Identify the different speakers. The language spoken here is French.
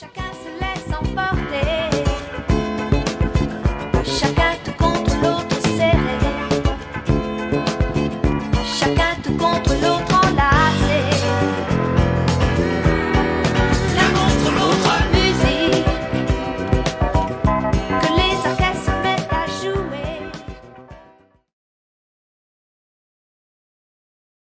Speaker 1: Chacun se laisse emporter. Chacun tout contre l'autre serré. Chacun tout contre